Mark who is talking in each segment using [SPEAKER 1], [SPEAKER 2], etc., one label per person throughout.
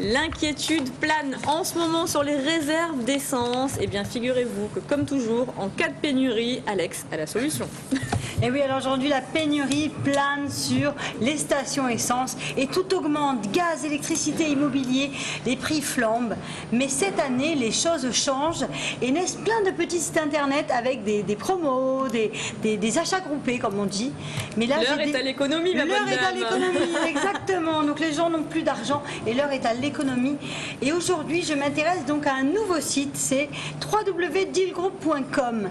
[SPEAKER 1] L'inquiétude plane en ce moment sur les réserves d'essence. Eh bien, figurez-vous que, comme toujours, en cas de pénurie, Alex a la solution.
[SPEAKER 2] Et oui, alors aujourd'hui, la pénurie plane sur les stations essence et tout augmente. Gaz, électricité, immobilier, les prix flambent. Mais cette année, les choses changent et naissent plein de petits sites internet avec des, promos, des, des, achats groupés, comme on dit.
[SPEAKER 1] Mais là, l'heure est à l'économie, ma
[SPEAKER 2] L'heure est à l'économie, exactement. Donc les gens n'ont plus d'argent et l'heure est à l'économie. Et aujourd'hui, je m'intéresse donc à un nouveau site, c'est www.dealgroup.com.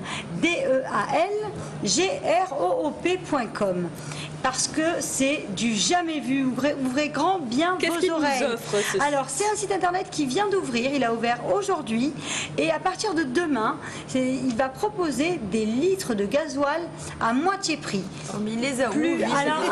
[SPEAKER 2] D-E-A-L-G-R-O-O-P.com parce que c'est du jamais vu. Ouvrez, ouvrez grand bien vos oreilles. Alors, c'est un site internet qui vient d'ouvrir. Il a ouvert aujourd'hui. Et à partir de demain, il va proposer des litres de gasoil à moitié prix.
[SPEAKER 1] Oh, mais il les a
[SPEAKER 2] plus. Alors,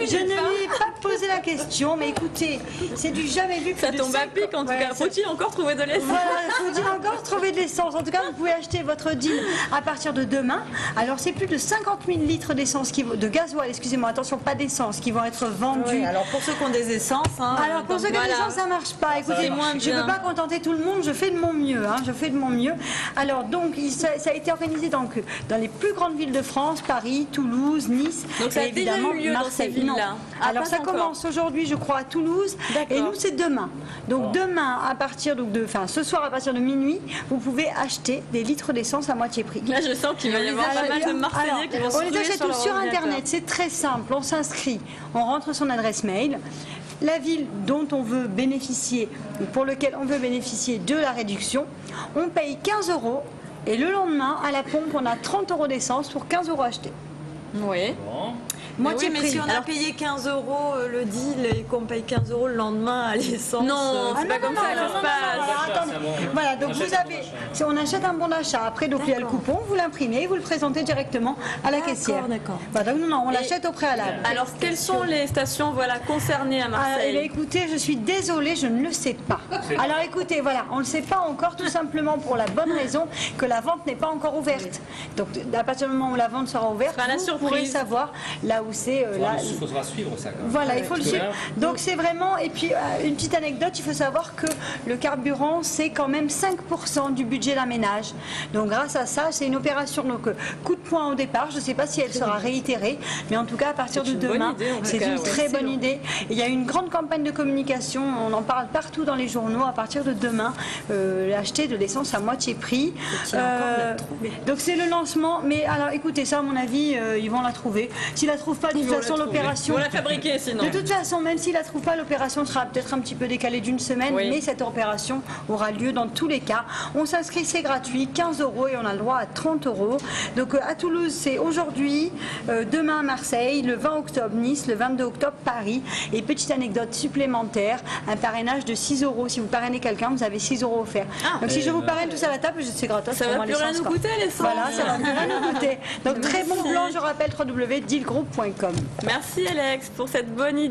[SPEAKER 2] je ne lui ai pas posé la question, mais écoutez, c'est du jamais vu.
[SPEAKER 1] Ça tombe à pic en tout cas. Faut-il encore trouver de l'essence
[SPEAKER 2] Voilà, faut-il encore trouver de l'essence? En tout cas, vous pouvez acheter votre deal à partir de demain. Alors, c'est plus de 50 000 litres d'essence qui de gasoil, excusez-moi, attention, pas d'essence, qui vont être vendus.
[SPEAKER 1] alors pour ceux qui ont des essences. Hein,
[SPEAKER 2] alors pour ceux qui ont des essences, ça marche pas. Écoutez, je ne veux pas contenter tout le monde, je fais de mon mieux. Hein, je fais de mon mieux. Alors donc, ça, a été organisé dans, dans les plus grandes villes de France, Paris, Toulouse, Nice.
[SPEAKER 1] Donc ça a évidemment lieu Marseille. Dans ces là
[SPEAKER 2] ah, alors ça commence aujourd'hui, je crois, à Toulouse. Et nous, c'est demain. Donc demain, à partir de, enfin ce soir à partir de minuit, vous pouvez acheter des litres d'essence à moitié prix.
[SPEAKER 1] Là, je sens qu'il va y avoir pas mal de Marseillais qui vont se
[SPEAKER 2] On les achète tous sur Internet c'est très simple. On s'inscrit, on rentre son adresse mail, la ville dont on veut bénéficier, ou pour lequel on veut bénéficier de la réduction, on paye 15 euros et le lendemain, à la pompe, on a 30 euros d'essence pour 15 euros achetés.
[SPEAKER 1] Oui.
[SPEAKER 3] Moitié mais, si on a payé 15 euros euh, le deal et qu'on paye 15 euros le lendemain à l'essence.
[SPEAKER 1] Non, euh, c'est pas comme ça que ça se
[SPEAKER 2] passe. Voilà, donc vous avez, si on achète un bon d'achat, après donc il y a le coupon, vous l'imprimez, vous le présentez directement à la caissière.
[SPEAKER 3] D'accord,
[SPEAKER 2] d'accord. non, non, on l'achète au préalable.
[SPEAKER 1] Alors quelles sont les stations voilà concernées à Marseille
[SPEAKER 2] alors, Écoutez, je suis désolée, je ne le sais pas. Alors écoutez, voilà, on ne le sait pas encore tout simplement pour la bonne raison que la vente n'est pas encore ouverte. Donc à partir du moment où la vente sera ouverte, vous pourrez savoir là où c'est.
[SPEAKER 4] Euh, là, il faudra suivre ça.
[SPEAKER 2] Voilà, il faut le suivre. Donc c'est vraiment. Et puis euh, une petite anecdote, il faut savoir que le carburant, c'est quand même 5% du budget d'un ménage. Donc grâce à ça, c'est une opération. Donc euh, coup de poing au départ. Je ne sais pas si elle sera réitérée, mais en tout cas à partir de demain, c'est une très bonne idée. il y a une grande campagne de communication. On en parle partout dans les journaux. À partir de demain, acheter de l'essence à moitié prix. donc c'est le lancement. Mais alors écoutez, ça à mon avis, ils vont la trouver. S'ils la trouvent pas, de toute façon, l'opération.
[SPEAKER 1] On la fabriquer sinon.
[SPEAKER 2] De toute façon, même s'ils la trouvent pas, l'opération sera peut-être un petit peu décalée d'une semaine, mais cette opération aura lieu dans tous les cas. On s'inscrit, c'est gratuit, 15 euros et on a le droit à 30 euros. Donc euh, à Toulouse, c'est aujourd'hui, euh, demain à Marseille, le 20 octobre Nice, le 22 octobre Paris. Et petite anecdote supplémentaire, un parrainage de 6 euros. Si vous parrainez quelqu'un, vous avez 6 euros offerts. Ah. Donc si je vous parraine tout ça à la table, c'est gratuit.
[SPEAKER 1] Ça va plus rien nous coûter les
[SPEAKER 2] Voilà, ça va plus rien nous coûter. Donc très bon plan, je rappelle www.dealgroup.com.
[SPEAKER 1] Merci Alex pour cette bonne idée.